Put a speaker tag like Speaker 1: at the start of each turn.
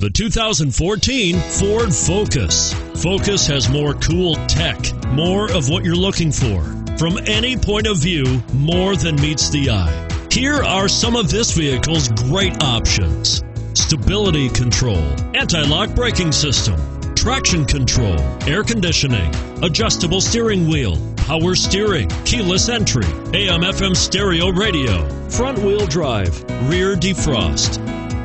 Speaker 1: The 2014 Ford Focus. Focus has more cool tech, more of what you're looking for. From any point of view, more than meets the eye. Here are some of this vehicle's great options stability control, anti lock braking system, traction control, air conditioning, adjustable steering wheel, power steering, keyless entry, AM FM stereo radio, front wheel drive, rear defrost.